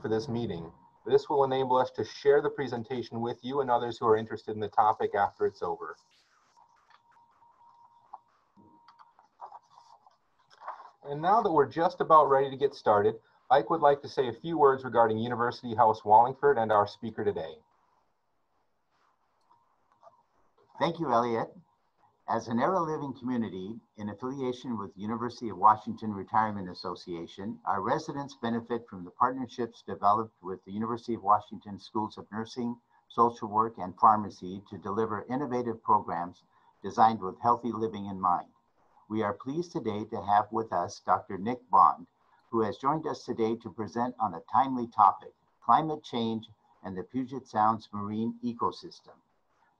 for this meeting. This will enable us to share the presentation with you and others who are interested in the topic after it's over. And now that we're just about ready to get started, Ike would like to say a few words regarding University House Wallingford and our speaker today. Thank you, Elliot. As an era living community in affiliation with University of Washington Retirement Association, our residents benefit from the partnerships developed with the University of Washington Schools of Nursing, Social Work, and Pharmacy to deliver innovative programs designed with healthy living in mind. We are pleased today to have with us Dr. Nick Bond, who has joined us today to present on a timely topic, climate change and the Puget Sound's marine ecosystem.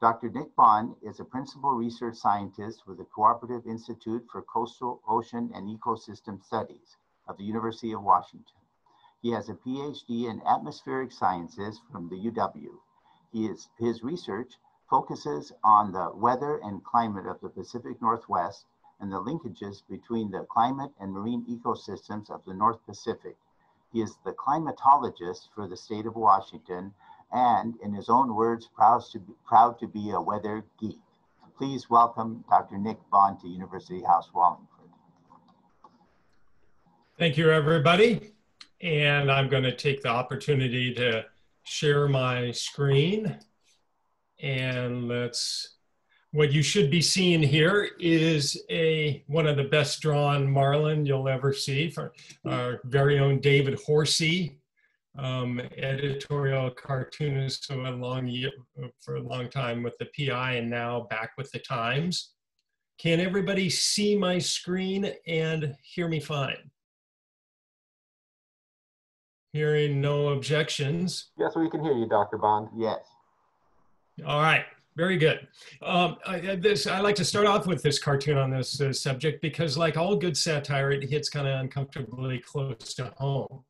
Dr. Nick Bond is a principal research scientist with the Cooperative Institute for Coastal Ocean and Ecosystem Studies of the University of Washington. He has a PhD in atmospheric sciences from the UW. He is, his research focuses on the weather and climate of the Pacific Northwest and the linkages between the climate and marine ecosystems of the North Pacific. He is the climatologist for the state of Washington and, in his own words, proud to be, proud to be a weather geek. Please welcome Dr. Nick Bond to University House Wallingford. Thank you, everybody. And I'm going to take the opportunity to share my screen. And let's, what you should be seeing here is a one of the best drawn marlin you'll ever see for our very own David Horsey, um, editorial cartoonist for a long year, for a long time with the PI and now back with the Times. Can everybody see my screen and hear me fine? Hearing no objections. Yes, we can hear you, Dr. Bond. Yes. All right. Very good. Um, I, this I like to start off with this cartoon on this uh, subject because, like all good satire, it hits kind of uncomfortably close to home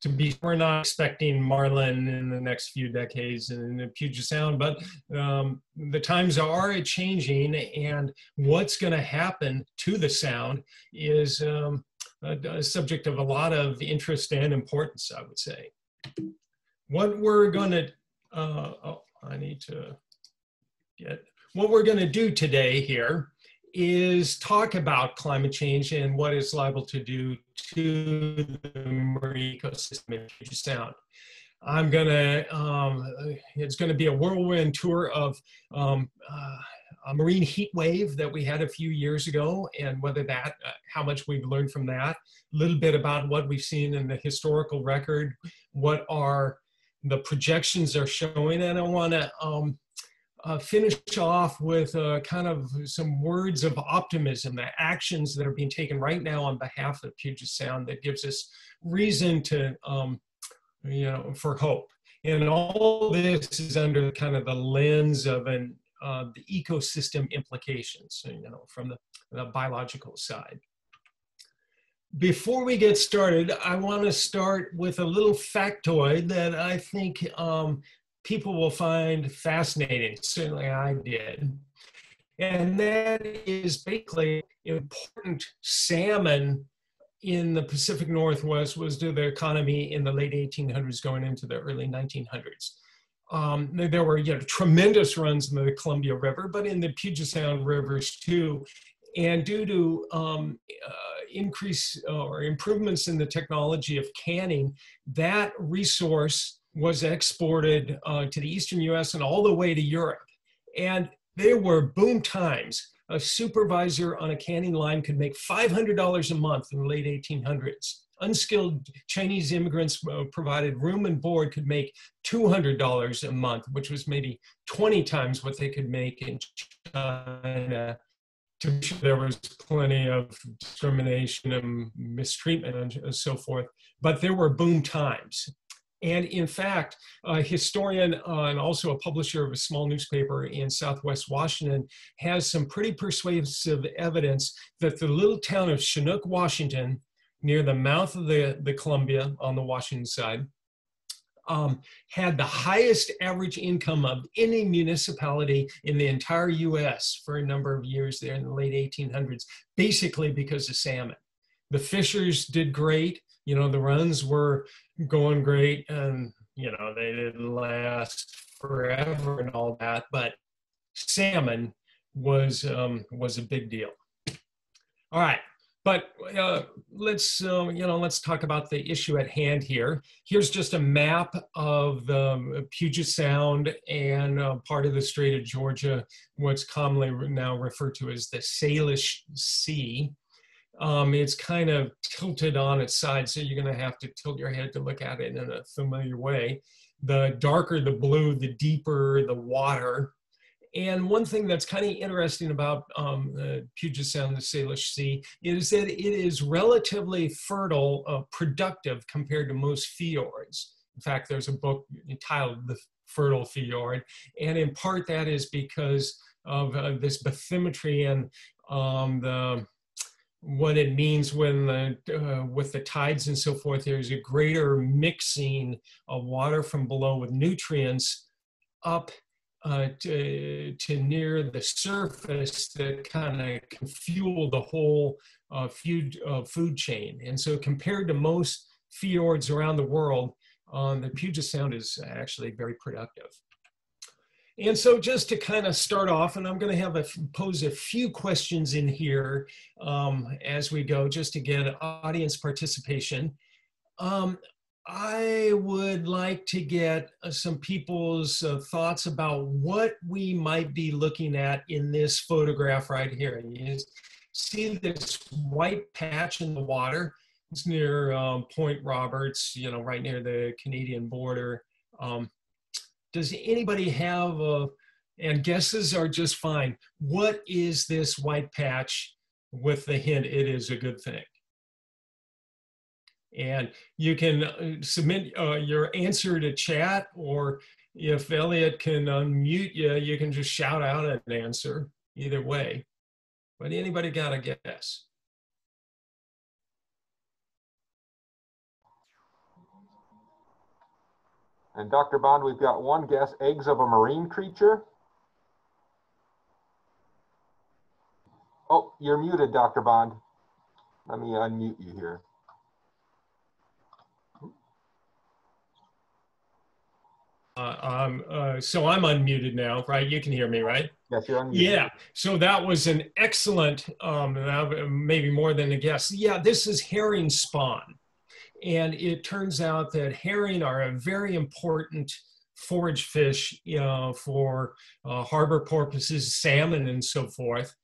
to be we're not expecting marlin in the next few decades in the puget sound but um, the times are changing and what's going to happen to the sound is um, a, a, subject of a lot of interest and importance i would say. What we're going to uh, oh, i need to get what we're going to do today here is talk about climate change and what it's liable to do to the marine ecosystem in Puget Sound. I'm gonna, um, it's gonna be a whirlwind tour of um, uh, a marine heat wave that we had a few years ago and whether that, uh, how much we've learned from that, a little bit about what we've seen in the historical record, what are the projections are showing, and I wanna um, uh, finish off with uh, kind of some words of optimism, the actions that are being taken right now on behalf of Puget Sound that gives us reason to, um, you know, for hope. And all this is under kind of the lens of an uh, the ecosystem implications, you know, from the, the biological side. Before we get started, I want to start with a little factoid that I think um, people will find fascinating. Certainly I did. And that is basically important salmon in the Pacific Northwest was to the economy in the late 1800s going into the early 1900s. Um, there were you know, tremendous runs in the Columbia River, but in the Puget Sound rivers too. And due to um, uh, increase uh, or improvements in the technology of canning, that resource was exported uh, to the eastern US and all the way to Europe. And there were boom times. A supervisor on a canning line could make $500 a month in the late 1800s. Unskilled Chinese immigrants uh, provided room and board could make $200 a month, which was maybe 20 times what they could make in China. There was plenty of discrimination and mistreatment and so forth, but there were boom times. And in fact, a historian uh, and also a publisher of a small newspaper in Southwest Washington has some pretty persuasive evidence that the little town of Chinook, Washington, near the mouth of the, the Columbia on the Washington side, um, had the highest average income of any municipality in the entire US for a number of years there in the late 1800s, basically because of salmon. The fishers did great you know, the runs were going great and, you know, they didn't last forever and all that, but salmon was, um, was a big deal. All right. But uh, let's, uh, you know, let's talk about the issue at hand here. Here's just a map of um, Puget Sound and uh, part of the Strait of Georgia, what's commonly now referred to as the Salish Sea. Um, it's kind of tilted on its side, so you're going to have to tilt your head to look at it in a familiar way. The darker the blue, the deeper the water. And one thing that's kind of interesting about um, uh, Puget Sound, the Salish Sea, is that it is relatively fertile, uh, productive compared to most fjords. In fact, there's a book entitled The Fertile Fjord, and in part that is because of uh, this bathymetry and um, the what it means when the uh, with the tides and so forth there's a greater mixing of water from below with nutrients up uh, to, to near the surface that kind of can fuel the whole uh, food, uh, food chain. And so compared to most fjords around the world, um, the Puget Sound is actually very productive. And so just to kind of start off, and I'm going to have a, pose a few questions in here um, as we go, just to get audience participation. Um, I would like to get uh, some people's uh, thoughts about what we might be looking at in this photograph right here. You see this white patch in the water. It's near um, Point Roberts, you know, right near the Canadian border. Um, does anybody have a, and guesses are just fine. What is this white patch with the hint it is a good thing? And you can uh, submit uh, your answer to chat, or if Elliot can unmute you, you can just shout out an answer either way. But anybody got a guess? And Dr. Bond, we've got one guess, eggs of a marine creature. Oh, you're muted, Dr. Bond. Let me unmute you here. Uh, um, uh, so I'm unmuted now, right? You can hear me, right? Yes, you're unmuted. Yeah. So that was an excellent, um, maybe more than a guess. Yeah, this is herring spawn. And it turns out that herring are a very important forage fish you know, for uh, harbor porpoises, salmon, and so forth.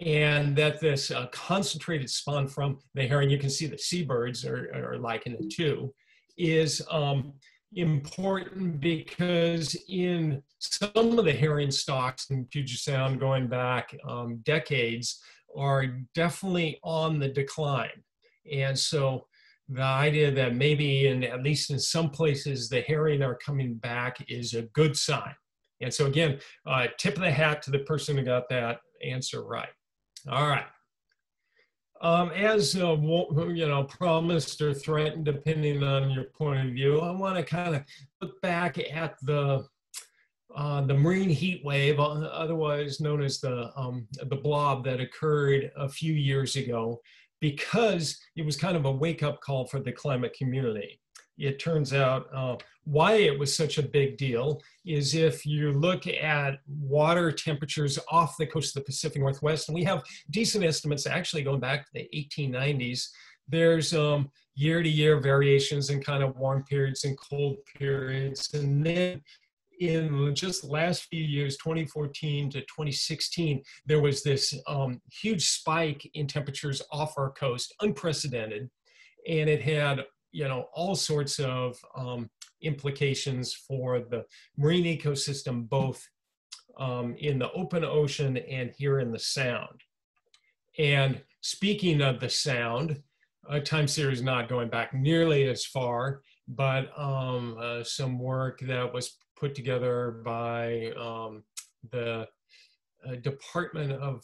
And that this uh, concentrated spawn from the herring, you can see the seabirds are, are liking it too, is um, important because in some of the herring stocks in Puget Sound going back um, decades are definitely on the decline. And so the idea that maybe in at least in some places the herring are coming back is a good sign. And so again, uh, tip of the hat to the person who got that answer right. All right. Um, as uh, you know, promised or threatened, depending on your point of view, I want to kind of look back at the uh, the marine heat wave, uh, otherwise known as the um, the blob that occurred a few years ago, because it was kind of a wake up call for the climate community it turns out uh, why it was such a big deal is if you look at water temperatures off the coast of the Pacific Northwest, and we have decent estimates actually going back to the 1890s, there's um, year to year variations in kind of warm periods and cold periods. And then in just the last few years, 2014 to 2016, there was this um, huge spike in temperatures off our coast, unprecedented. And it had you know, all sorts of um, implications for the marine ecosystem, both um, in the open ocean and here in the Sound. And speaking of the Sound, a time series not going back nearly as far, but um, uh, some work that was put together by um, the uh, Department of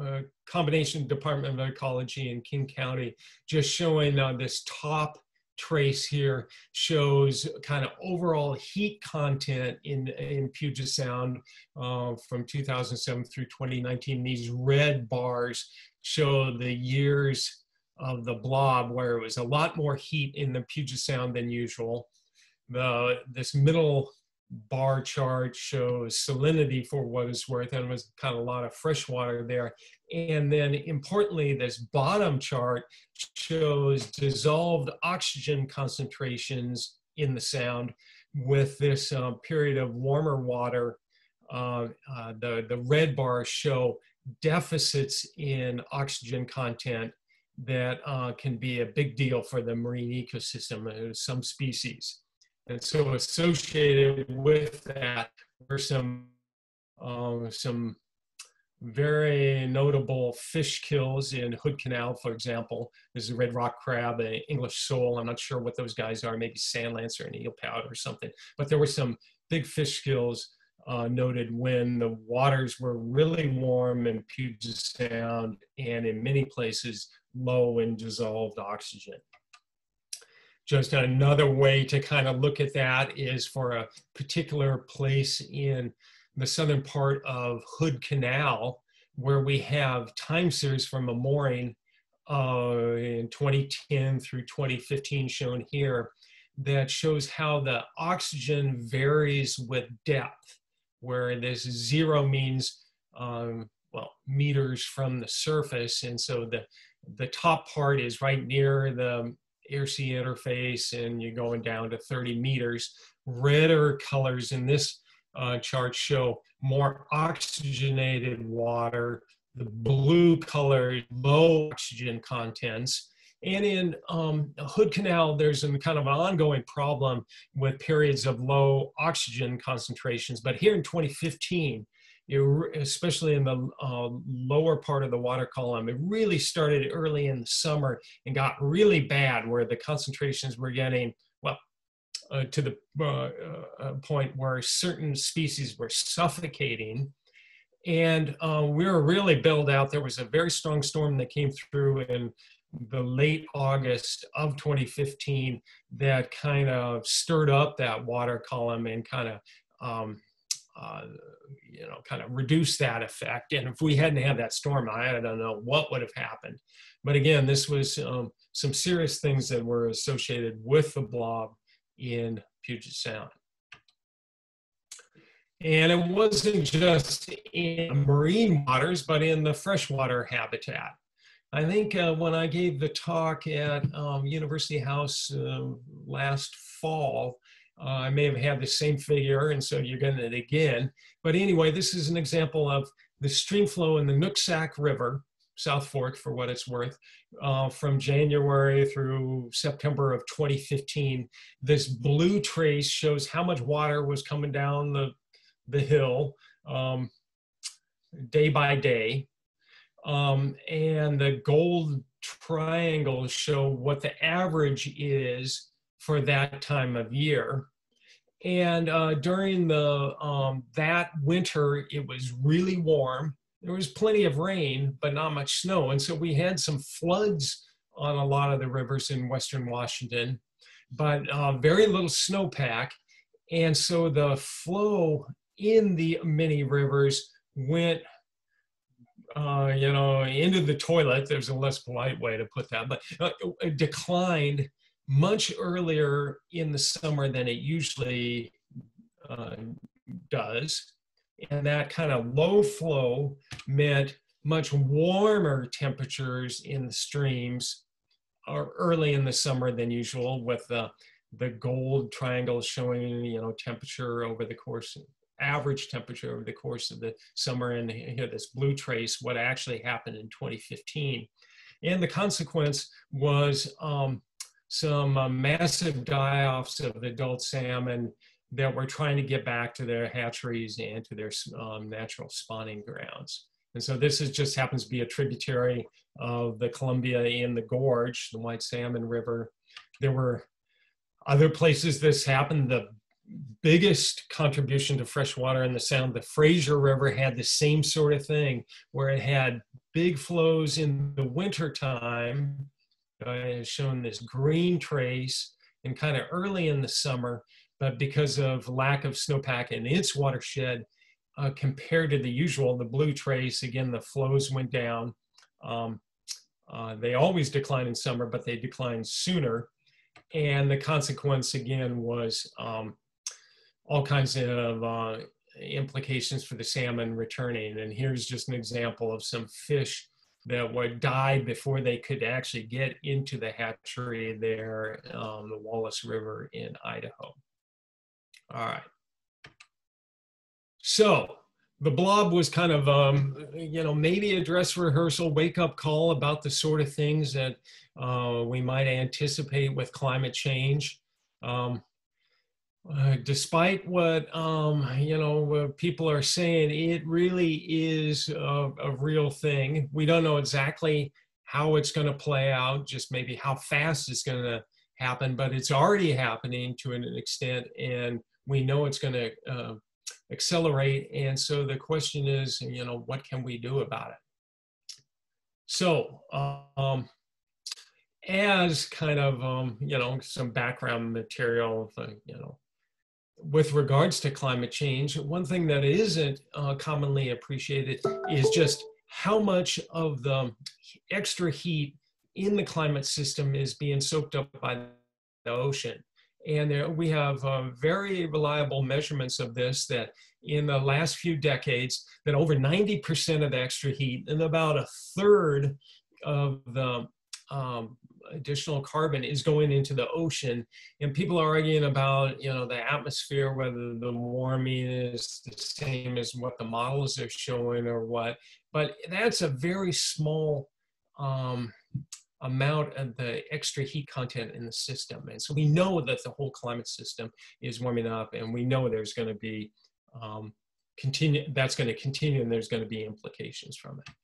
uh, combination Department of Ecology in King County, just showing uh, this top trace here shows kind of overall heat content in, in Puget Sound uh, from 2007 through 2019. These red bars show the years of the blob where it was a lot more heat in the Puget Sound than usual. The, this middle bar chart shows salinity for what it's worth, and it was kind of a lot of fresh water there. And then importantly, this bottom chart shows dissolved oxygen concentrations in the sound with this uh, period of warmer water. Uh, uh, the, the red bars show deficits in oxygen content that uh, can be a big deal for the marine ecosystem, some species. And so associated with that were some, um, some very notable fish kills in Hood Canal, for example. There's a red rock crab, an English sole. I'm not sure what those guys are, maybe sand lance or an eel pout or something. But there were some big fish kills uh, noted when the waters were really warm in Puget Sound and in many places low in dissolved oxygen. Just another way to kind of look at that is for a particular place in the southern part of Hood Canal, where we have time series from a mooring uh, in 2010 through 2015 shown here that shows how the oxygen varies with depth, where this zero means, um, well, meters from the surface. And so the, the top part is right near the air sea interface and you're going down to 30 meters. Redder colors in this uh, chart show more oxygenated water, the blue colored low oxygen contents. And in um, Hood Canal, there's a kind of an ongoing problem with periods of low oxygen concentrations. But here in 2015, it, especially in the uh, lower part of the water column, it really started early in the summer and got really bad where the concentrations were getting uh, to the uh, uh, point where certain species were suffocating. And uh, we were really bailed out. There was a very strong storm that came through in the late August of 2015 that kind of stirred up that water column and kind of, um, uh, you know, kind of reduce that effect. And if we hadn't had that storm, I don't know what would have happened. But again, this was um, some serious things that were associated with the blob in Puget Sound. And it wasn't just in marine waters, but in the freshwater habitat. I think uh, when I gave the talk at um, University House uh, last fall, uh, I may have had the same figure, and so you're getting it again. But anyway, this is an example of the stream flow in the Nooksack River South Fork for what it's worth, uh, from January through September of 2015. This blue trace shows how much water was coming down the, the hill um, day by day. Um, and the gold triangles show what the average is for that time of year. And uh, during the um, that winter, it was really warm there was plenty of rain, but not much snow. And so we had some floods on a lot of the rivers in Western Washington, but uh, very little snowpack. And so the flow in the many rivers went, uh, you know, into the toilet. There's a less polite way to put that, but uh, declined much earlier in the summer than it usually uh, does. And that kind of low flow meant much warmer temperatures in the streams early in the summer than usual with the, the gold triangle showing you know temperature over the course average temperature over the course of the summer and here this blue trace what actually happened in 2015 and the consequence was um, some uh, massive die-offs of adult salmon that were trying to get back to their hatcheries and to their um, natural spawning grounds. And so this is just happens to be a tributary of the Columbia in the gorge, the White Salmon River. There were other places this happened. The biggest contribution to freshwater in the Sound, the Fraser River had the same sort of thing, where it had big flows in the wintertime. I have shown this green trace, and kind of early in the summer, but because of lack of snowpack in its watershed, uh, compared to the usual, the blue trace, again, the flows went down. Um, Uh, they always decline in summer, but they decline sooner. And the consequence again was um, all kinds of uh, implications for the salmon returning. And here's just an example of some fish that would die before they could actually get into the hatchery there, um, the Wallace River in Idaho. All right. So the blob was kind of, um, you know, maybe a dress rehearsal, wake up call about the sort of things that uh, we might anticipate with climate change. Um, uh, despite what um, you know people are saying, it really is a, a real thing. We don't know exactly how it's going to play out, just maybe how fast it's going to happen, but it's already happening to an extent, and we know it's going to uh, accelerate. And so the question is, you know, what can we do about it? So, um, as kind of, um, you know, some background material, you know, with regards to climate change, one thing that isn't uh, commonly appreciated is just how much of the extra heat in the climate system is being soaked up by the ocean. And there, we have uh, very reliable measurements of this that in the last few decades, that over 90% of the extra heat and about a third of the um, additional carbon is going into the ocean. And people are arguing about, you know, the atmosphere, whether the warming is the same as what the models are showing or what. But that's a very small um, amount of the extra heat content in the system. And so we know that the whole climate system is warming up and we know there's going to be um, continue, that's going to continue and there's going to be implications from it.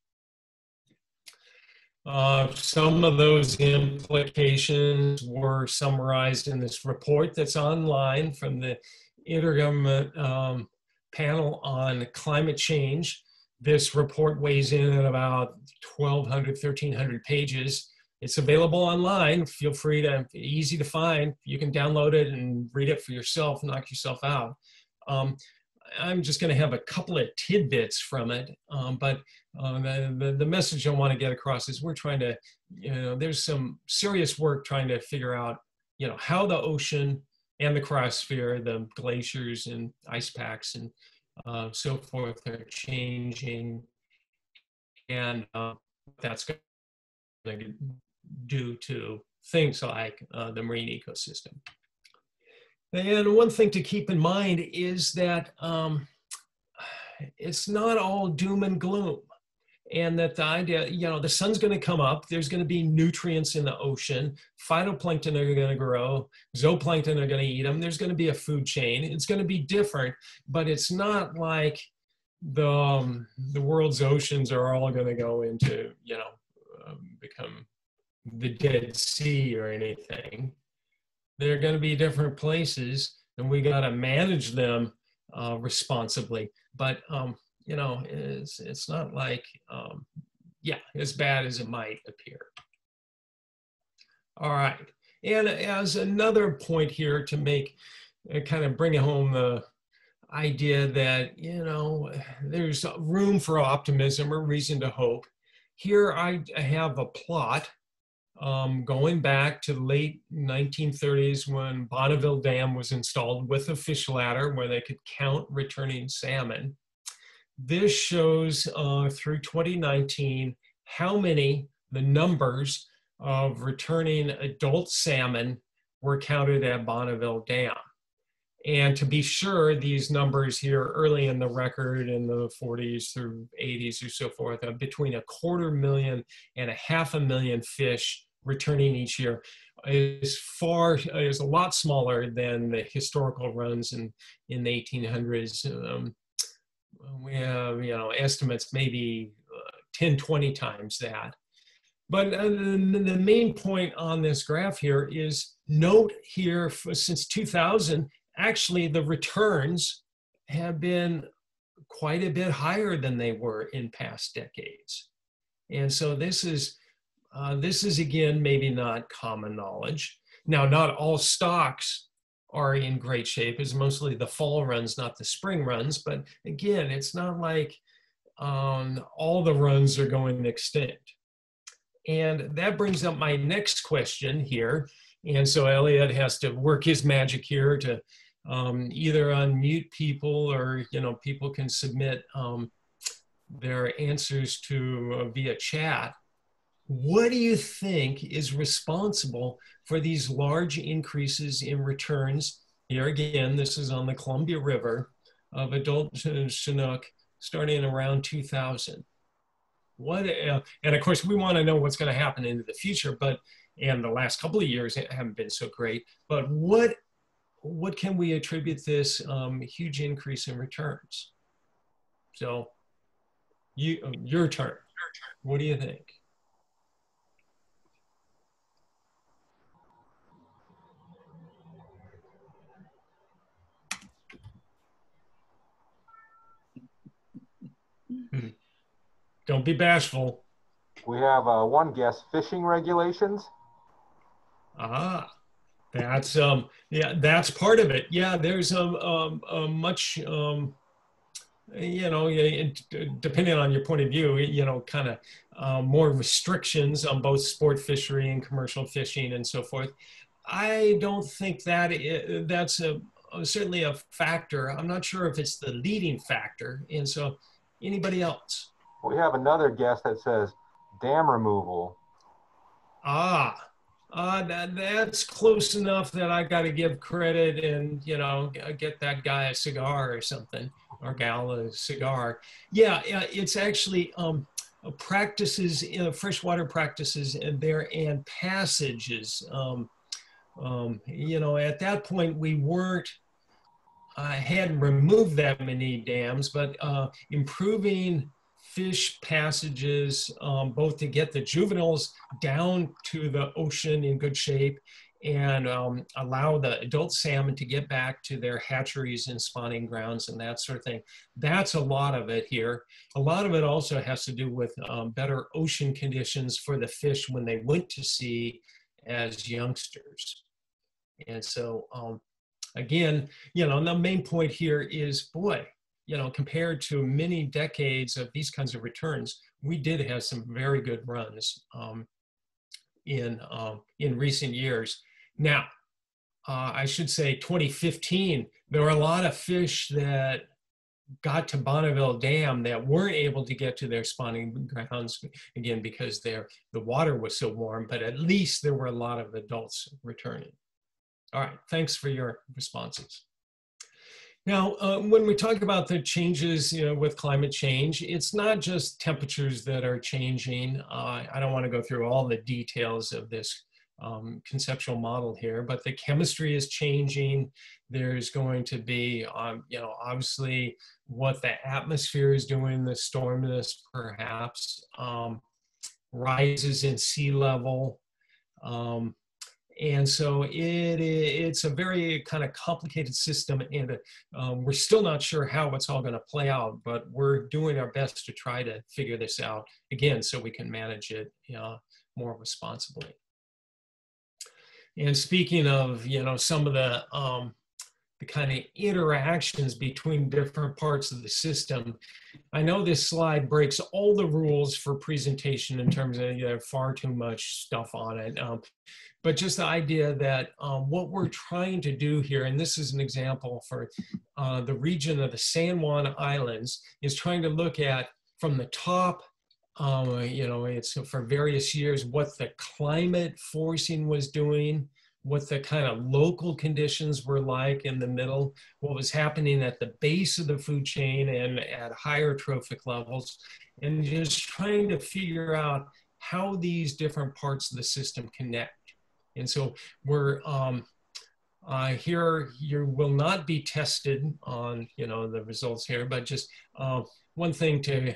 Uh, some of those implications were summarized in this report that's online from the Intergovernment um, Panel on Climate Change. This report weighs in at about 1,200, 1,300 pages. It's available online. Feel free to, easy to find. You can download it and read it for yourself, knock yourself out. Um, I'm just going to have a couple of tidbits from it, um, but uh, the, the message I want to get across is we're trying to, you know, there's some serious work trying to figure out, you know, how the ocean and the cryosphere, the glaciers and ice packs and uh, so forth are changing, and uh, that's going to do to things like uh, the marine ecosystem. And one thing to keep in mind is that um, it's not all doom and gloom. And that the idea, you know, the sun's going to come up, there's going to be nutrients in the ocean, phytoplankton are going to grow, zooplankton are going to eat them, there's going to be a food chain. It's going to be different, but it's not like the, um, the world's oceans are all going to go into, you know, um, become the Dead Sea or anything they're going to be different places and we got to manage them uh, responsibly. But, um, you know, it's, it's not like, um, yeah, as bad as it might appear. All right. And as another point here to make, uh, kind of bring home the idea that, you know, there's room for optimism or reason to hope. Here I have a plot um, going back to the late 1930s when Bonneville Dam was installed with a fish ladder where they could count returning salmon. This shows uh, through 2019 how many, the numbers of returning adult salmon were counted at Bonneville Dam. And to be sure, these numbers here early in the record in the 40s through 80s or so forth, uh, between a quarter million and a half a million fish returning each year is far is a lot smaller than the historical runs in in the 1800s um, we have you know estimates maybe uh, 10 20 times that. But uh, the main point on this graph here is note here for, since 2000 actually the returns have been quite a bit higher than they were in past decades. And so this is uh, this is again, maybe not common knowledge. Now, not all stocks are in great shape. It's mostly the fall runs, not the spring runs. But again, it's not like um, all the runs are going extinct. And that brings up my next question here. And so Elliot has to work his magic here to um, either unmute people or, you know, people can submit um, their answers to uh, via chat. What do you think is responsible for these large increases in returns? Here again, this is on the Columbia River of adult Chinook starting around 2000. What, uh, and of course, we want to know what's going to happen into the future, but and the last couple of years haven't been so great. But what what can we attribute this um, huge increase in returns? So, you your turn. What do you think? Don't be bashful. We have uh, one guess, fishing regulations. Ah, that's um yeah that's part of it. Yeah, there's a, um, a, a much um you know depending on your point of view you know kind of uh, more restrictions on both sport fishery and commercial fishing and so forth. I don't think that it, that's a certainly a factor. I'm not sure if it's the leading factor. And so, anybody else? We have another guest that says dam removal. Ah, uh, that, that's close enough that I got to give credit and, you know, get that guy a cigar or something, or gal a cigar. Yeah, it's actually um, practices, uh, freshwater practices and there and passages. Um, um, you know, at that point, we weren't, I hadn't removed that many dams, but uh, improving fish passages, um, both to get the juveniles down to the ocean in good shape and um, allow the adult salmon to get back to their hatcheries and spawning grounds and that sort of thing. That's a lot of it here. A lot of it also has to do with um, better ocean conditions for the fish when they went to sea as youngsters. And so, um, again, you know, the main point here is, boy, you know, compared to many decades of these kinds of returns, we did have some very good runs um, in, um, in recent years. Now, uh, I should say 2015, there were a lot of fish that got to Bonneville Dam that weren't able to get to their spawning grounds again because their the water was so warm, but at least there were a lot of adults returning. All right, thanks for your responses. Now, uh, when we talk about the changes you know, with climate change, it's not just temperatures that are changing. Uh, I don't want to go through all the details of this um, conceptual model here, but the chemistry is changing. There's going to be, um, you know, obviously what the atmosphere is doing, the storminess perhaps, um, rises in sea level. Um, and so it, it's a very kind of complicated system and um, we're still not sure how it's all going to play out but we're doing our best to try to figure this out again so we can manage it you know, more responsibly. And speaking of you know some of the um, the kind of interactions between different parts of the system. I know this slide breaks all the rules for presentation in terms of you know, far too much stuff on it. Um, but just the idea that um, what we're trying to do here, and this is an example for uh, the region of the San Juan Islands, is trying to look at from the top, um, you know, it's for various years, what the climate forcing was doing, what the kind of local conditions were like in the middle, what was happening at the base of the food chain and at higher trophic levels, and just trying to figure out how these different parts of the system connect. And so we're um, uh, here, you will not be tested on, you know, the results here, but just uh, one thing to,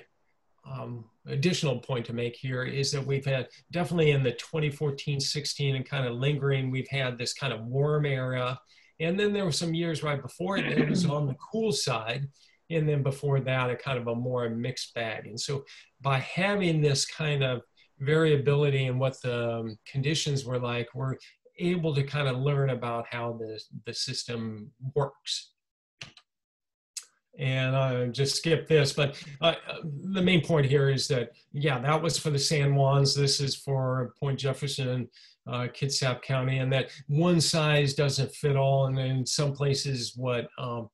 um, additional point to make here is that we've had definitely in the 2014, 16 and kind of lingering, we've had this kind of warm era. And then there were some years right before it, it was on the cool side. And then before that, a kind of a more mixed bag. And so by having this kind of variability in what the um, conditions were like, we're able to kind of learn about how the, the system works. And uh, just skip this. But uh, the main point here is that, yeah, that was for the San Juans. This is for Point Jefferson, uh, Kitsap County, and that one size doesn't fit all. And in some places, what um,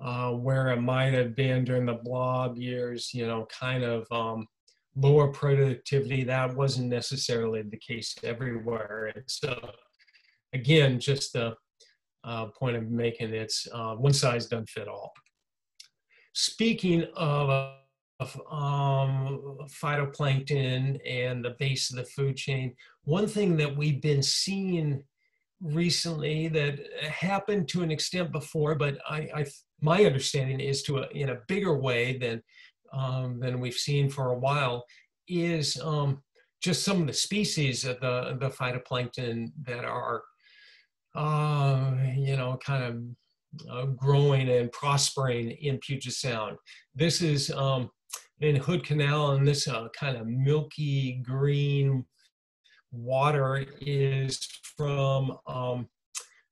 uh, where it might have been during the blob years, you know, kind of um, lower productivity, that wasn't necessarily the case everywhere. And so, again, just the uh, point of making it's uh, one size doesn't fit all. Speaking of, of um, phytoplankton and the base of the food chain, one thing that we've been seeing recently that happened to an extent before, but I, I my understanding is to a, in a bigger way than um, than we've seen for a while is um, just some of the species of the the phytoplankton that are uh, you know kind of uh, growing and prospering in Puget Sound. This is um, in Hood Canal, and this uh, kind of milky green water is from um,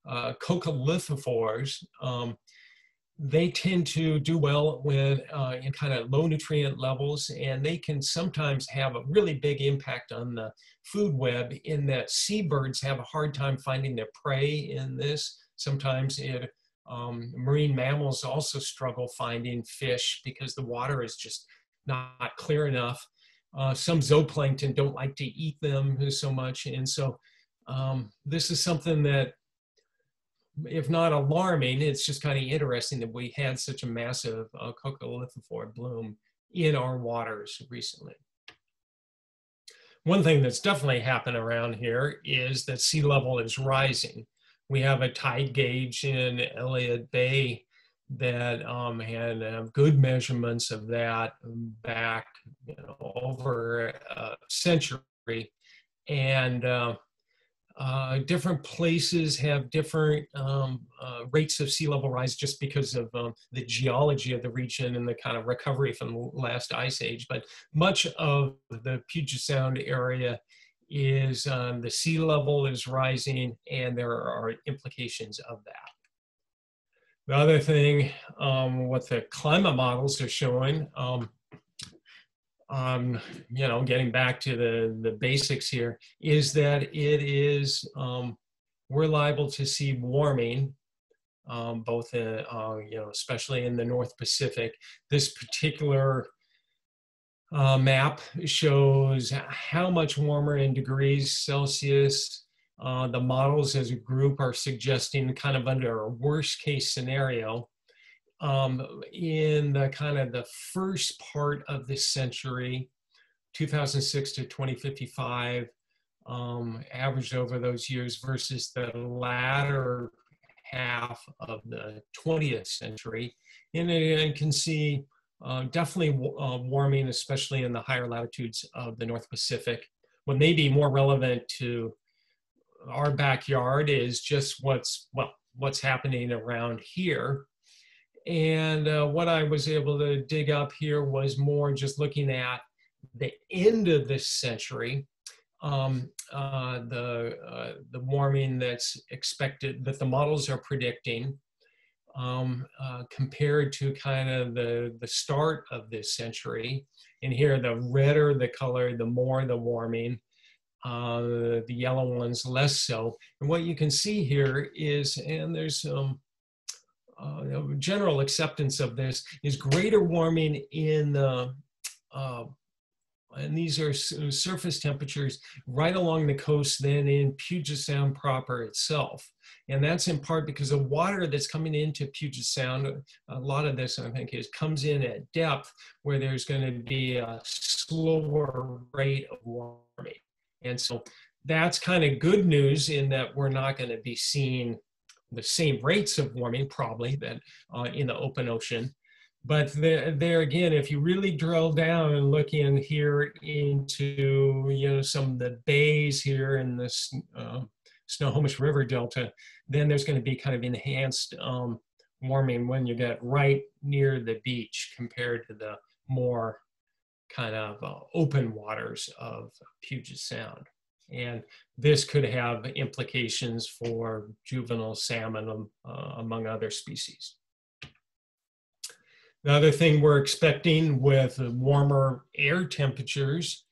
uh, coccolithophores. Um, they tend to do well when uh, in kind of low nutrient levels, and they can sometimes have a really big impact on the food web in that seabirds have a hard time finding their prey in this. Sometimes it um, marine mammals also struggle finding fish because the water is just not clear enough. Uh, some zooplankton don't like to eat them so much. And so um, this is something that, if not alarming, it's just kind of interesting that we had such a massive uh, coccolithophore bloom in our waters recently. One thing that's definitely happened around here is that sea level is rising we have a tide gauge in Elliott Bay that um, had uh, good measurements of that back you know, over a century. And uh, uh, different places have different um, uh, rates of sea level rise just because of um, the geology of the region and the kind of recovery from the last ice age. But much of the Puget Sound area is um, the sea level is rising and there are implications of that. The other thing, um, what the climate models are showing, um, um, you know, getting back to the, the basics here, is that it is, um, we're liable to see warming, um, both, in, uh, you know, especially in the North Pacific. This particular uh, map shows how much warmer in degrees Celsius. Uh, the models as a group are suggesting kind of under a worst case scenario um, in the kind of the first part of this century, 2006 to 2055, um, averaged over those years versus the latter half of the 20th century. And you can see uh, definitely uh, warming, especially in the higher latitudes of the North Pacific. What may be more relevant to our backyard is just what's well what's happening around here. And uh, what I was able to dig up here was more just looking at the end of this century, um, uh, the uh, the warming that's expected that the models are predicting um, uh, compared to kind of the, the start of this century. And here, the redder the color, the more the warming. Uh, the yellow ones less so. And what you can see here is, and there's um, uh, general acceptance of this, is greater warming in the uh, and these are surface temperatures right along the coast then in Puget Sound proper itself. And that's in part because the water that's coming into Puget Sound, a lot of this I think is comes in at depth where there's going to be a slower rate of warming. And so that's kind of good news in that we're not going to be seeing the same rates of warming probably that uh, in the open ocean but there, there again, if you really drill down and look in here into you know some of the bays here in this uh, Snohomish River Delta, then there's going to be kind of enhanced um, warming when you get right near the beach compared to the more kind of uh, open waters of Puget Sound. And this could have implications for juvenile salmon, um, uh, among other species. The other thing we're expecting with warmer air temperatures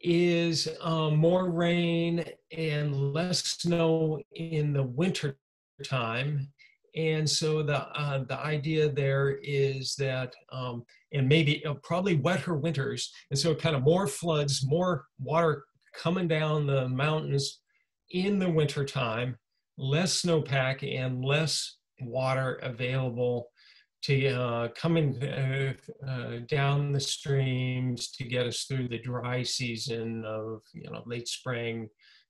is um, more rain and less snow in the winter time. And so the uh, the idea there is that, um, and maybe uh, probably wetter winters, and so kind of more floods, more water coming down the mountains in the winter time, less snowpack and less water available to uh, coming uh, uh, down the streams to get us through the dry season of you know late spring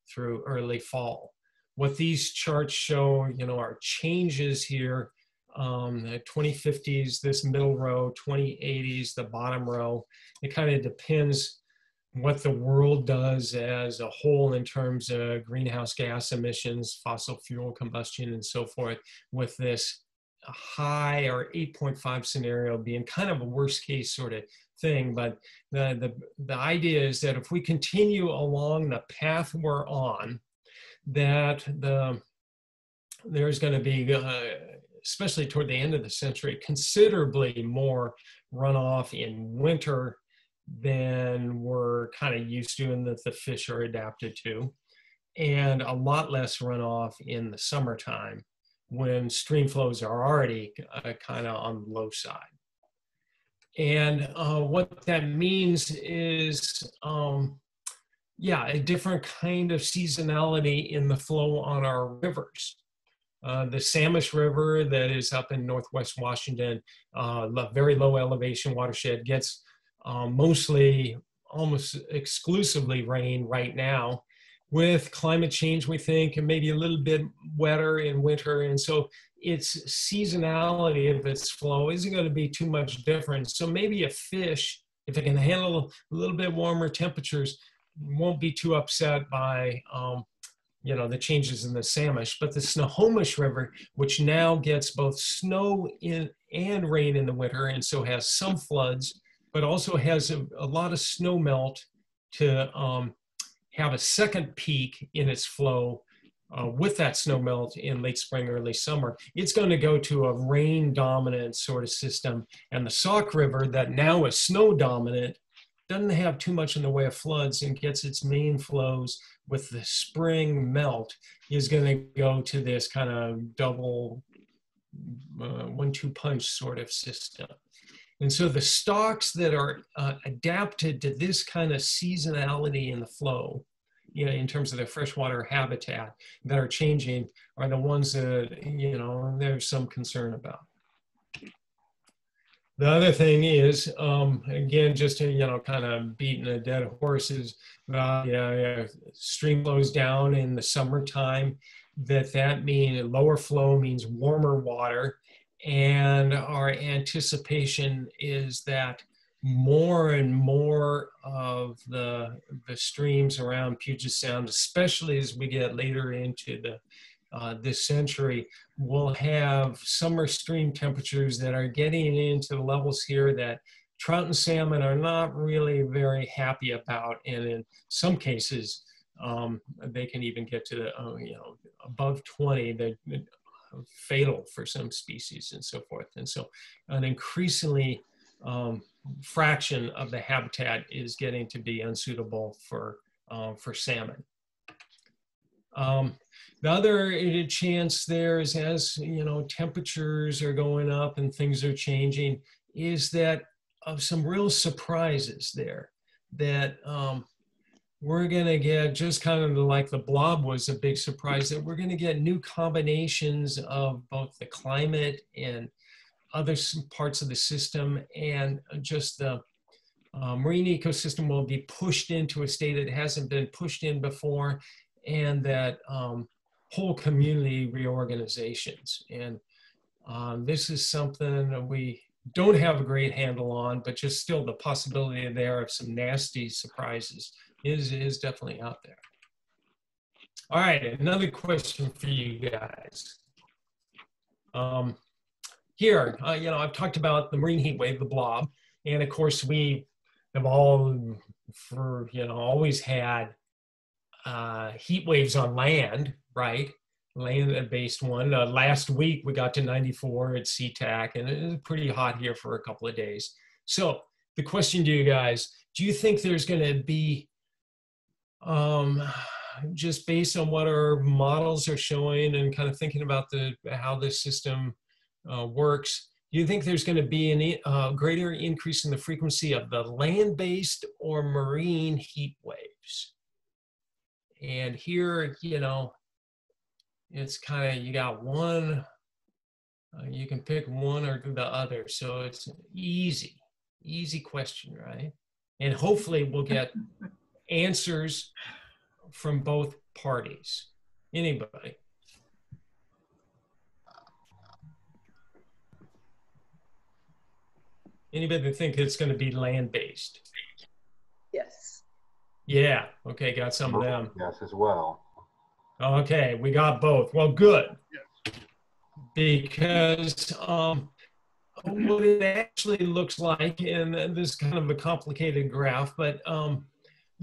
through early fall. What these charts show, you know, are changes here. Um, 2050s, this middle row, 2080s, the bottom row. It kind of depends what the world does as a whole in terms of greenhouse gas emissions, fossil fuel combustion, and so forth, with this high or 8.5 scenario being kind of a worst case sort of thing. But the, the, the idea is that if we continue along the path we're on, that the there's going to be, uh, especially toward the end of the century, considerably more runoff in winter than we're kind of used to and that the fish are adapted to, and a lot less runoff in the summertime when stream flows are already uh, kind of on the low side. And uh, what that means is, um, yeah, a different kind of seasonality in the flow on our rivers. Uh, the Samish River that is up in Northwest Washington, uh, very low elevation watershed, gets um, mostly, almost exclusively rain right now. With climate change, we think, and maybe a little bit wetter in winter. And so its seasonality of its flow isn't going to be too much different. So maybe a fish, if it can handle a little bit warmer temperatures, won't be too upset by um, you know the changes in the Samish, but the Snohomish River, which now gets both snow in and rain in the winter, and so has some floods, but also has a, a lot of snow melt to um, have a second peak in its flow uh, with that snow melt in late spring, early summer. It's going to go to a rain dominant sort of system. And the Sauk River, that now is snow dominant, doesn't have too much in the way of floods and gets its main flows with the spring melt, is going to go to this kind of double uh, one two punch sort of system. And so the stocks that are uh, adapted to this kind of seasonality in the flow, you know, in terms of their freshwater habitat that are changing are the ones that, you know, there's some concern about. The other thing is, um, again, just to, you know, kind of beating a dead horse is, uh, yeah, yeah, stream flows down in the summertime, that that means lower flow means warmer water and our anticipation is that more and more of the, the streams around Puget Sound, especially as we get later into the uh, this century, will have summer stream temperatures that are getting into levels here that trout and salmon are not really very happy about. And in some cases, um, they can even get to uh, you know, above 20. The, fatal for some species and so forth. And so an increasingly um, fraction of the habitat is getting to be unsuitable for, uh, for salmon. Um, the other chance there is as you know temperatures are going up and things are changing is that of some real surprises there that um, we're going to get just kind of like the blob was a big surprise that we're going to get new combinations of both the climate and other parts of the system and just the uh, marine ecosystem will be pushed into a state that hasn't been pushed in before and that um, whole community reorganizations. And um, this is something that we don't have a great handle on but just still the possibility there of some nasty surprises is is definitely out there. All right, another question for you guys. Um, here, uh, you know, I've talked about the marine heat wave, the blob, and of course we have all, for you know, always had uh, heat waves on land, right? land-based one. Uh, last week we got to 94 at SeaTac, and it was pretty hot here for a couple of days. So the question to you guys: Do you think there's going to be, um, just based on what our models are showing and kind of thinking about the how this system uh, works? Do you think there's going to be a uh, greater increase in the frequency of the land-based or marine heat waves? And here, you know, it's kind of, you got one, uh, you can pick one or the other. So it's easy, easy question, right? And hopefully we'll get answers from both parties. Anybody? Anybody think it's going to be land-based? Yes. Yeah. Okay. Got some of them. Yes, as well. Okay. We got both. Well, good. Because um, what it actually looks like, and this is kind of a complicated graph, but um,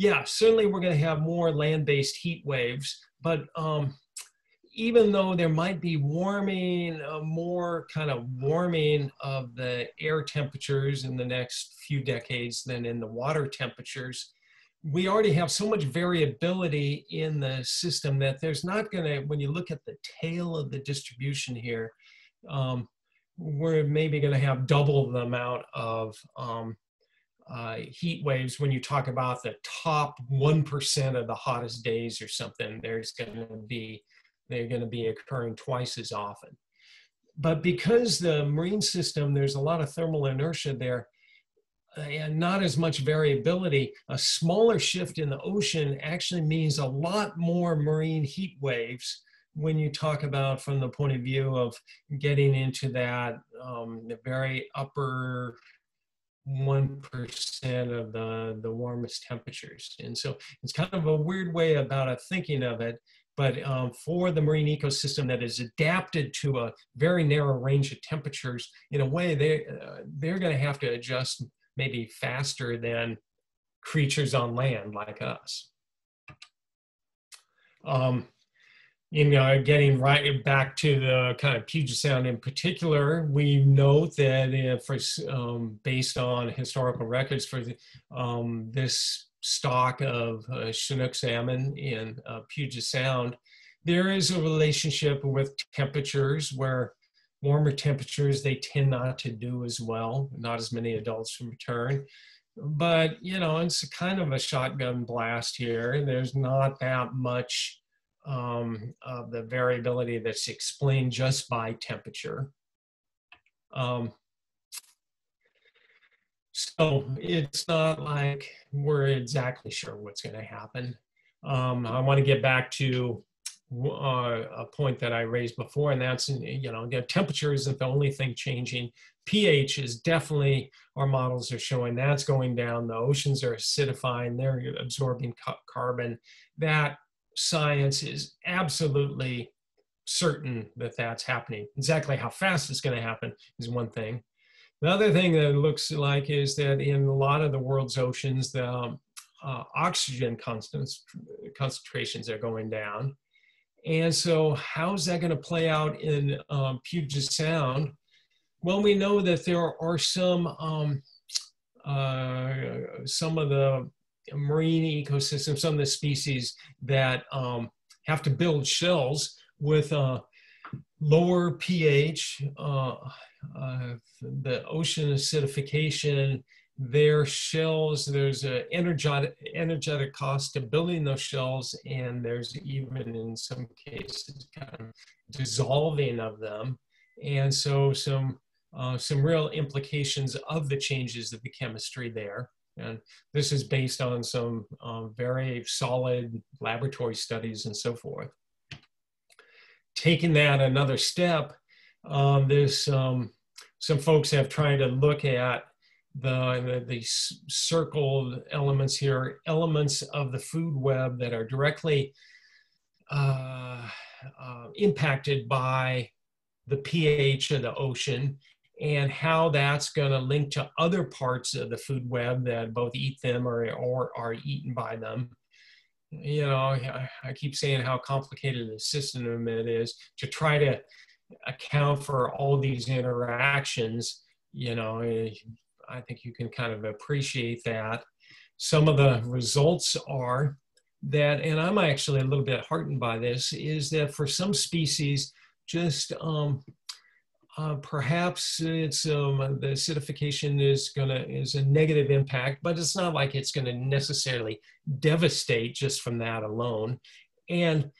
yeah, certainly we're going to have more land-based heat waves. But um, even though there might be warming, uh, more kind of warming of the air temperatures in the next few decades than in the water temperatures, we already have so much variability in the system that there's not going to, when you look at the tail of the distribution here, um, we're maybe going to have double the amount of um, uh, heat waves when you talk about the top 1% of the hottest days or something. There's going to be they're going to be occurring twice as often. But because the marine system, there's a lot of thermal inertia there, and not as much variability, a smaller shift in the ocean actually means a lot more marine heat waves when you talk about from the point of view of getting into that um, the very upper 1% of the, the warmest temperatures. And so it's kind of a weird way about a thinking of it, but um, for the marine ecosystem that is adapted to a very narrow range of temperatures, in a way, they, uh, they're going to have to adjust maybe faster than creatures on land like us. Um, you know, getting right back to the kind of Puget Sound in particular, we note that if, um, based on historical records for the, um, this stock of uh, Chinook salmon in uh, Puget Sound, there is a relationship with temperatures where warmer temperatures they tend not to do as well, not as many adults return. But you know, it's kind of a shotgun blast here. And there's not that much um, of the variability that's explained just by temperature. Um, so it's not like we're exactly sure what's going to happen. Um, I want to get back to uh, a point that I raised before, and that's you know temperature isn't the only thing changing. pH is definitely our models are showing that's going down. The oceans are acidifying; they're absorbing ca carbon. That science is absolutely certain that that's happening. Exactly how fast it's going to happen is one thing. The other thing that it looks like is that in a lot of the world's oceans, the um, uh, oxygen concentrations are going down. And so how's that going to play out in um, Puget Sound? Well, we know that there are some, um, uh, some of the marine ecosystems, some of the species that um, have to build shells with a lower pH, uh, uh, the ocean acidification, their shells, there's an energetic, energetic cost to building those shells, and there's even in some cases kind of dissolving of them. And so some, uh, some real implications of the changes of the chemistry there. And this is based on some um, very solid laboratory studies and so forth. Taking that another step, um, there's um, some folks have tried to look at the, the, the circled elements here, elements of the food web that are directly uh, uh, impacted by the pH of the ocean and how that's going to link to other parts of the food web that both eat them or, or are eaten by them. you know, I, keep saying how complicated the system it is to try to account for all these interactions. You know, I think you can kind of appreciate that. Some of the results are that, and I'm actually a little bit heartened by this, is that for some species, just um, uh, perhaps it's um, the acidification is gonna is a negative impact, but it's not like it's gonna necessarily devastate just from that alone. And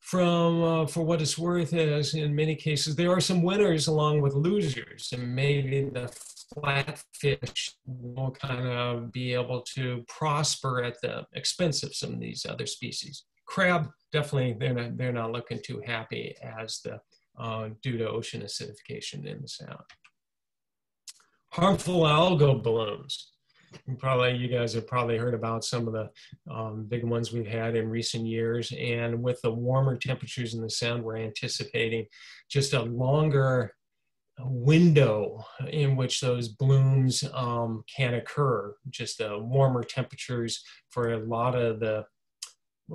from uh, for what it's worth, as in many cases, there are some winners along with losers, and maybe the flatfish will kind of be able to prosper at the expense of some of these other species. Crab, definitely, they're not, they're not looking too happy as the uh, due to ocean acidification in the Sound. Harmful algal blooms. And Probably you guys have probably heard about some of the um, big ones we've had in recent years. And with the warmer temperatures in the Sound, we're anticipating just a longer window in which those blooms um, can occur. Just the warmer temperatures for a lot of the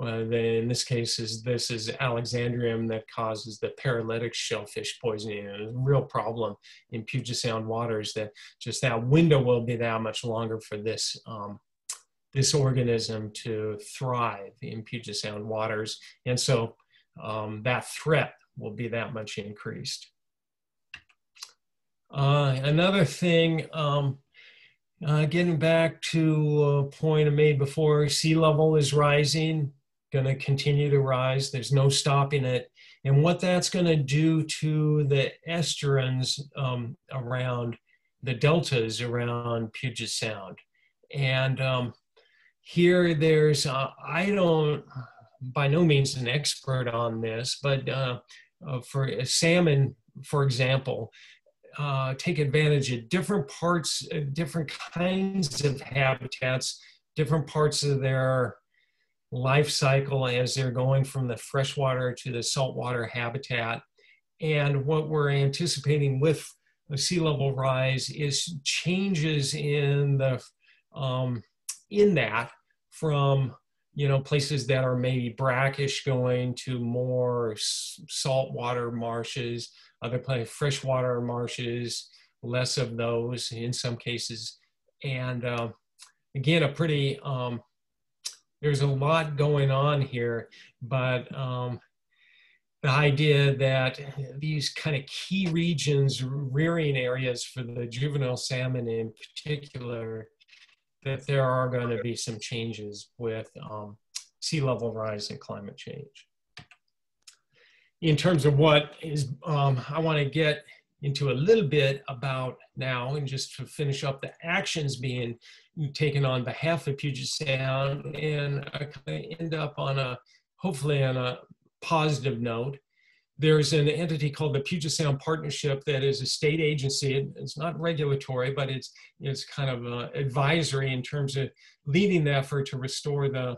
uh, in this case is this is alexandrium that causes the paralytic shellfish poisoning. And a real problem in Puget Sound waters that just that window will be that much longer for this um, this organism to thrive in Puget Sound waters. And so um, that threat will be that much increased. Uh, another thing, um, uh, getting back to a point I made before, sea level is rising going to continue to rise. There's no stopping it. And what that's going to do to the estuaries um, around the deltas around Puget Sound. And um, here there's, uh, I don't, by no means an expert on this, but uh, uh, for salmon, for example, uh, take advantage of different parts, uh, different kinds of habitats, different parts of their life cycle as they're going from the freshwater to the saltwater habitat. And what we're anticipating with the sea level rise is changes in the um, in that from you know places that are maybe brackish going to more saltwater marshes, other places freshwater marshes, less of those in some cases, and uh, again a pretty um, there's a lot going on here, but um, the idea that these kind of key regions, rearing areas for the juvenile salmon in particular, that there are going to be some changes with um, sea level rise and climate change. In terms of what is, um, I want to get into a little bit about now and just to finish up the actions being taken on behalf of Puget Sound and I kind of end up on a hopefully on a positive note. There's an entity called the Puget Sound Partnership that is a state agency. It's not regulatory, but it's it's kind of uh, advisory in terms of leading the effort to restore the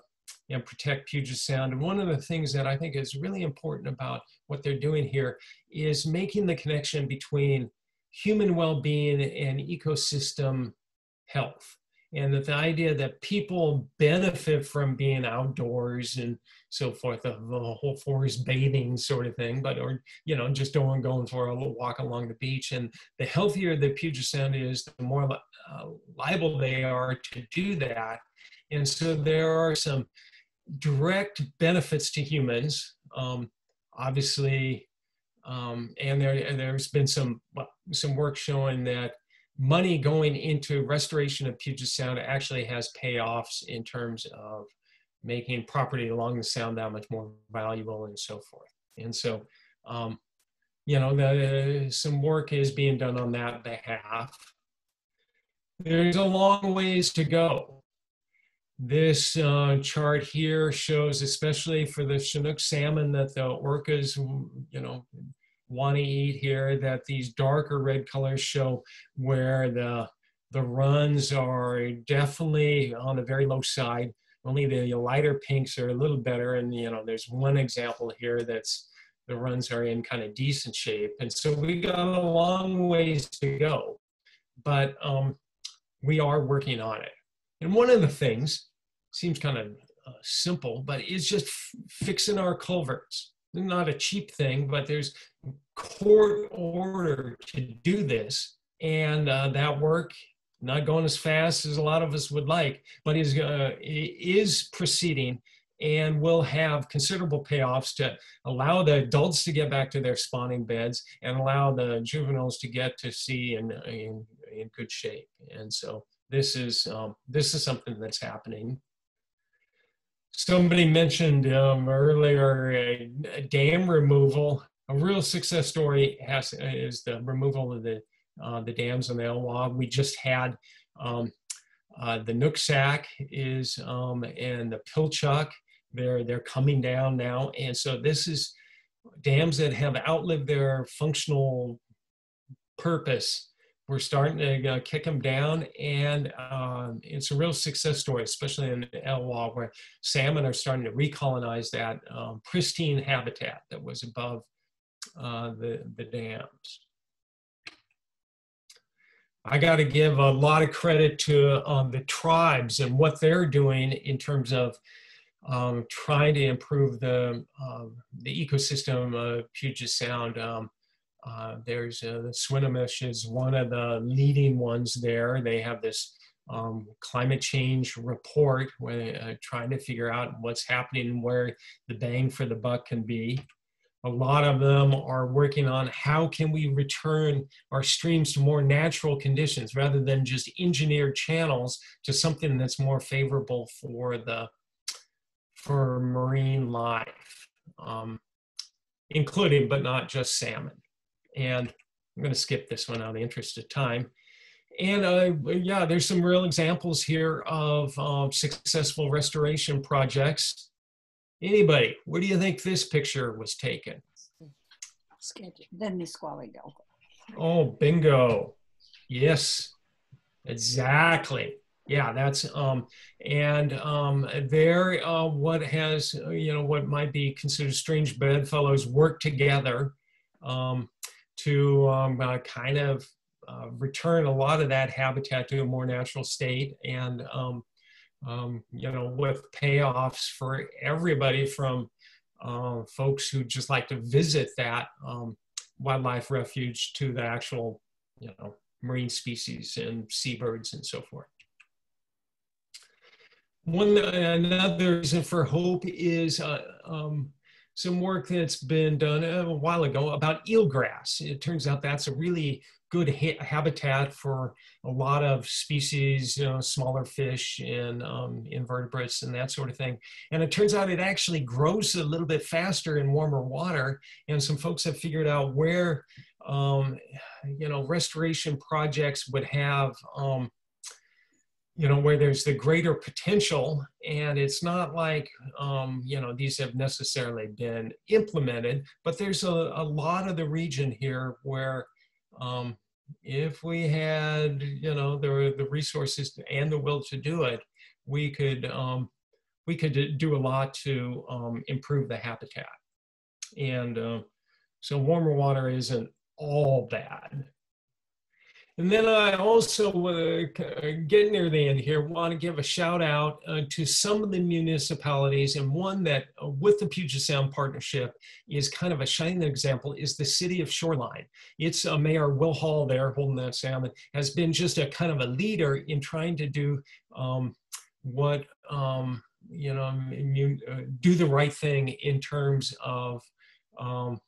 and protect Puget Sound. And one of the things that I think is really important about what they're doing here is making the connection between human well-being and ecosystem health. And that the idea that people benefit from being outdoors and so forth, the, the whole forest bathing sort of thing, but or you know just going going for a little walk along the beach. And the healthier the Puget Sound is, the more uh, liable they are to do that. And so there are some direct benefits to humans, um, obviously, um, and there and there's been some some work showing that money going into restoration of Puget Sound actually has payoffs in terms of making property along the sound that much more valuable and so forth. And so, um, you know, the, some work is being done on that behalf. There's a long ways to go this uh, chart here shows, especially for the Chinook salmon that the orcas, you know, want to eat here, that these darker red colors show where the the runs are definitely on the very low side. Only the lighter pinks are a little better. And, you know, there's one example here that's the runs are in kind of decent shape. And so we got a long ways to go, but um, we are working on it. And one of the things seems kind of uh, simple, but it's just fixing our culverts. Not a cheap thing, but there's court order to do this, and uh, that work not going as fast as a lot of us would like, but is uh, is proceeding and will have considerable payoffs to allow the adults to get back to their spawning beds and allow the juveniles to get to sea in, in, in good shape. And so this is, um, this is something that's happening. Somebody mentioned um, earlier uh, dam removal. A real success story has, is the removal of the, uh, the dams on the Elwha. We just had um, uh, the Nooksack is um, and the Pilchuck they're, they're coming down now. And so this is dams that have outlived their functional purpose. We're starting to uh, kick them down, and uh, it's a real success story, especially in the Elwha, where salmon are starting to recolonize that um, pristine habitat that was above uh, the, the dams. I got to give a lot of credit to um, the tribes and what they're doing in terms of um, trying to improve the um, the ecosystem of Puget Sound. Um, uh, there's uh, the Swinomish is one of the leading ones there. They have this um, climate change report where they're uh, trying to figure out what's happening and where the bang for the buck can be. A lot of them are working on how can we return our streams to more natural conditions rather than just engineered channels to something that's more favorable for the for marine life, um, including but not just salmon. And I'm going to skip this one out of the interest of time. And uh, yeah, there's some real examples here of um, successful restoration projects. Anybody, where do you think this picture was taken? The Nisqually. Oh, bingo. Yes, exactly yeah that's um and um there uh what has you know what might be considered strange bedfellows work together um to um uh, kind of uh, return a lot of that habitat to a more natural state and um, um you know with payoffs for everybody from uh, folks who just like to visit that um, wildlife refuge to the actual you know marine species and seabirds and so forth one another reason for hope is uh, um, some work that's been done a while ago about eelgrass. It turns out that's a really good ha habitat for a lot of species, you know, smaller fish and um, invertebrates and that sort of thing. And it turns out it actually grows a little bit faster in warmer water. And some folks have figured out where, um, you know, restoration projects would have um, you know, where there's the greater potential. And it's not like, um, you know, these have necessarily been implemented, but there's a, a lot of the region here where um, if we had, you know, the, the resources and the will to do it, we could, um, we could do a lot to um, improve the habitat. And uh, so warmer water isn't all bad. And then I also, uh, getting near the end here, want to give a shout out uh, to some of the municipalities, and one that, uh, with the Puget Sound Partnership, is kind of a shining example is the city of Shoreline. Its uh, Mayor Will Hall there, holding that salmon, has been just a kind of a leader in trying to do um, what um, you know, uh, do the right thing in terms of um,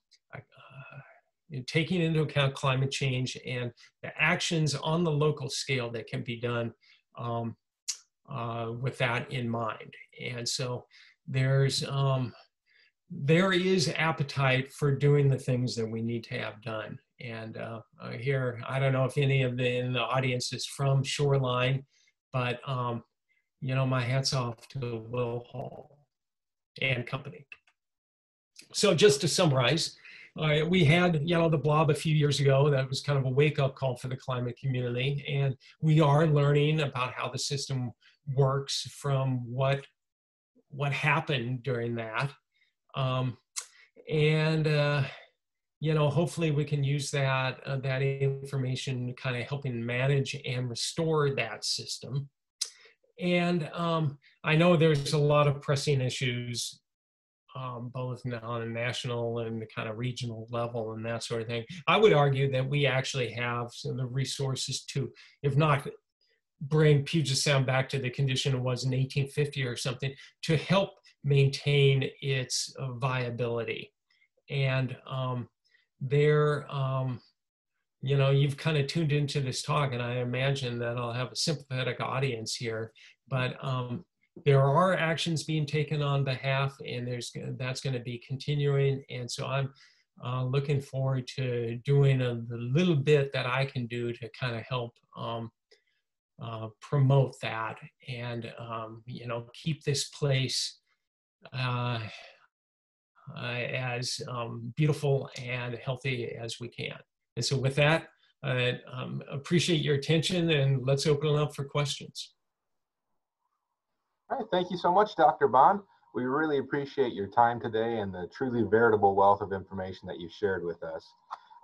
taking into account climate change and the actions on the local scale that can be done um, uh, with that in mind. And so there's um, there is appetite for doing the things that we need to have done. And uh, here, I don't know if any of the in the audience is from Shoreline, but um, you know, my hats off to Will Hall and company. So just to summarize, uh, we had, you know, the blob a few years ago. That was kind of a wake-up call for the climate community, and we are learning about how the system works from what what happened during that, um, and uh, you know, hopefully we can use that uh, that information, kind of helping manage and restore that system. And um, I know there's a lot of pressing issues, um, both on a national and the kind of regional level and that sort of thing. I would argue that we actually have some of the resources to, if not bring Puget Sound back to the condition it was in 1850 or something, to help maintain its uh, viability. And um, there, um, you know, you've kind of tuned into this talk, and I imagine that I'll have a sympathetic audience here. But um, there are actions being taken on behalf, and there's that's going to be continuing. And so I'm uh, looking forward to doing a, the little bit that I can do to kind of help um, uh, promote that, and um, you know, keep this place. Uh, uh, as um, beautiful and healthy as we can. And so with that, I um, appreciate your attention and let's open it up for questions. All right, thank you so much, Dr. Bond. We really appreciate your time today and the truly veritable wealth of information that you shared with us.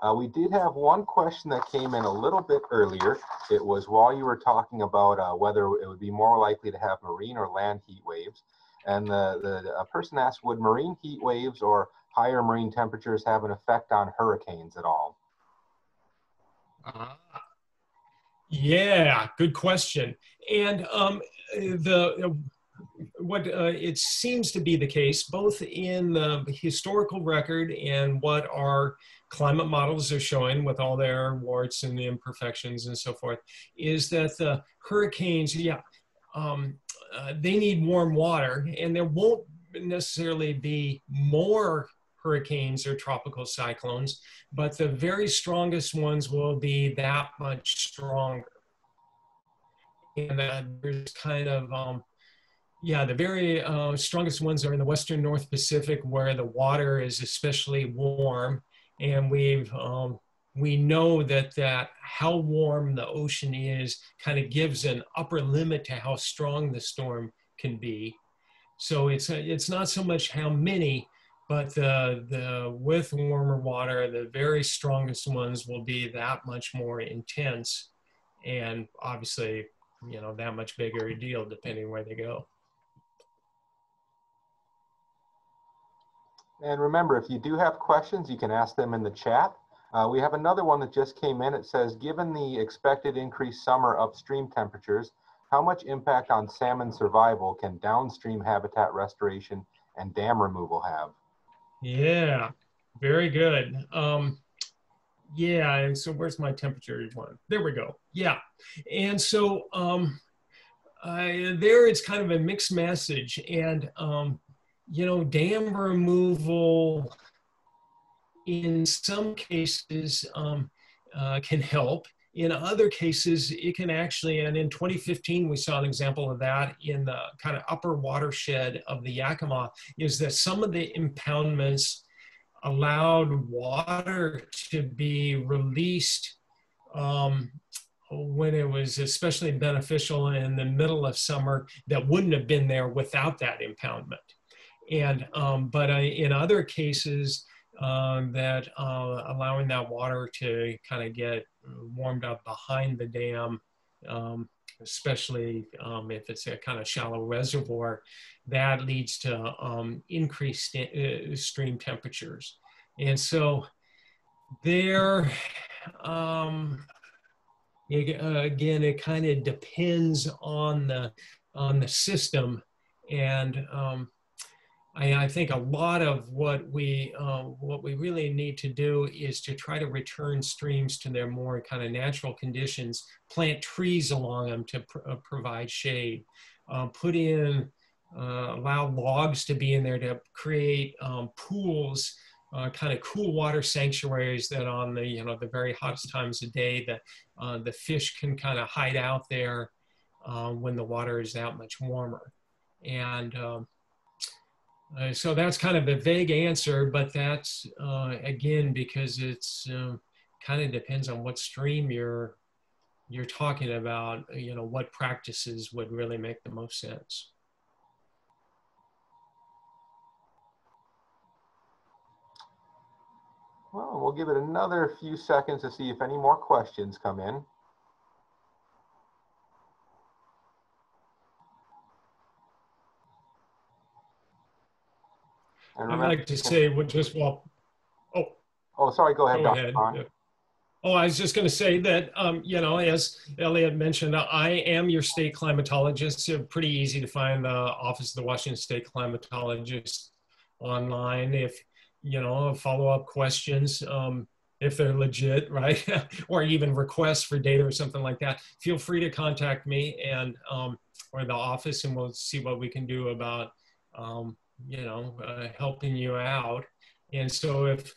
Uh, we did have one question that came in a little bit earlier. It was while you were talking about uh, whether it would be more likely to have marine or land heat waves. And the, the person asked, would marine heat waves or higher marine temperatures have an effect on hurricanes at all? Uh, yeah, good question. And um, the what uh, it seems to be the case, both in the historical record and what our climate models are showing with all their warts and the imperfections and so forth, is that the hurricanes, yeah, um, uh, they need warm water, and there won't necessarily be more hurricanes or tropical cyclones, but the very strongest ones will be that much stronger. And uh, there's kind of, um, yeah, the very uh, strongest ones are in the Western North Pacific where the water is especially warm. And we've, um, we know that, that how warm the ocean is kind of gives an upper limit to how strong the storm can be. So it's, it's not so much how many, but the, the with warmer water, the very strongest ones will be that much more intense and obviously, you know, that much bigger a deal depending where they go. And remember, if you do have questions, you can ask them in the chat. Uh, we have another one that just came in. It says, given the expected increased summer upstream temperatures, how much impact on salmon survival can downstream habitat restoration and dam removal have? Yeah, very good. Um, yeah, and so where's my temperature one? There we go. Yeah, and so um, I, there it's kind of a mixed message, and um, you know, dam removal in some cases um, uh, can help. In other cases, it can actually, and in 2015, we saw an example of that in the kind of upper watershed of the Yakima, is that some of the impoundments allowed water to be released um, when it was especially beneficial in the middle of summer that wouldn't have been there without that impoundment. And, um, but in other cases, um, that uh, allowing that water to kind of get warmed up behind the dam, um, especially um, if it's a kind of shallow reservoir, that leads to um, increased uh, stream temperatures. And so there, um, it, uh, again, it kind of depends on the, on the system and um, I, I, think a lot of what we uh, what we really need to do is to try to return streams to their more kind of natural conditions, plant trees along them to pr uh, provide shade, uh, put in uh, allow logs to be in there to create um, pools, uh, kind of cool water sanctuaries that on the you know the very hottest times of day that uh, the fish can kind of hide out there when the water is that much warmer, and um, uh, so that's kind of a vague answer, but that's uh, again because it's um, kind of depends on what stream you're you're talking about. You know what practices would really make the most sense. Well, we'll give it another few seconds to see if any more questions come in. And I'd like to say, well, just well, oh, Oh, sorry, go ahead, Go Dr. ahead. Oh, I was just going to say that, um, you know, as Elliot mentioned, I am your state climatologist. So pretty easy to find the Office of the Washington State Climatologist online. If, you know, follow up questions, um, if they're legit, right? or even requests for data or something like that, feel free to contact me and, um, or the office and we'll see what we can do about, um, you know, uh, helping you out. And so if,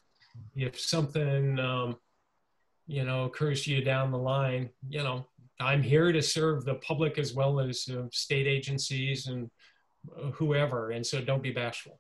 if something, um, you know, occurs to you down the line, you know, I'm here to serve the public as well as uh, state agencies and uh, whoever. And so don't be bashful.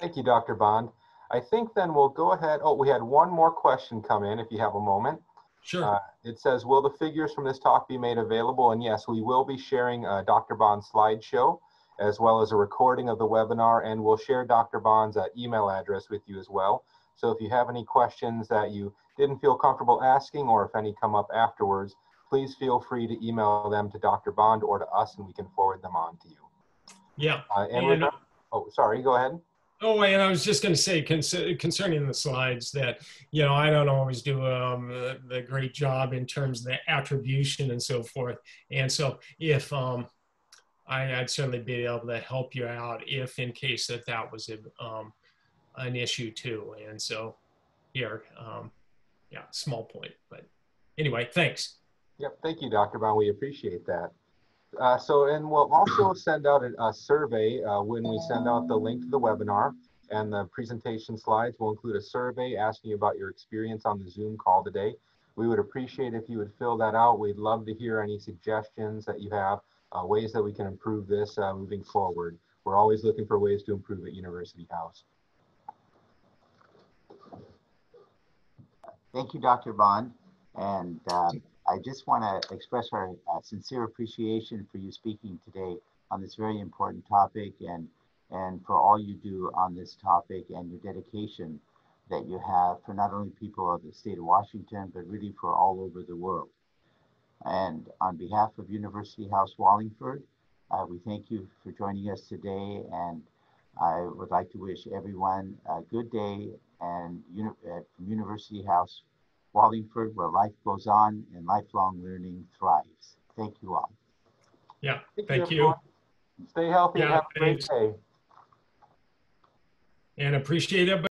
Thank you, Dr. Bond. I think then we'll go ahead. Oh, we had one more question come in if you have a moment. Sure. Uh, It says, will the figures from this talk be made available? And yes, we will be sharing uh, Dr. Bond's slideshow as well as a recording of the webinar, and we'll share Dr. Bond's uh, email address with you as well. So if you have any questions that you didn't feel comfortable asking, or if any come up afterwards, please feel free to email them to Dr. Bond or to us, and we can forward them on to you. yeah. Uh, And, And- oh, sorry, go ahead. Oh, and I was just going to say con- concerning the slides that, you know, I don't always do um, the, the great job in terms of the attribution and so forth. And so if um, I, I'd certainly be able to help you out if in case that that was a, um, an issue too. And so here, um, yeah, small point. But anyway, thanks. Yep, thank you, Dr. Bond. We appreciate that. Uh, so, and we'll also send out a, a survey uh, when we send out the link to the webinar and the presentation slides. We'll include a survey asking you about your experience on the Zoom call today. We would appreciate if you would fill that out. We'd love to hear any suggestions that you have, uh, ways that we can improve this uh, moving forward. We're always looking for ways to improve at University House. Thank you, Dr. Bond. And um, I just want to express our uh, sincere appreciation for you speaking today on this very important topic and, and for all you do on this topic and your dedication that you have for not only people of the state of Washington, but really for all over the world. And on behalf of University House Wallingford, uh, we thank you for joining us today. And I would like to wish everyone a good day and uni- uh, from University House Wallingford, where life goes on and lifelong learning thrives. Thank you all. Yeah, thank you. everyone. Stay healthy Yeah, have a great day. And appreciate it.